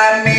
Amén.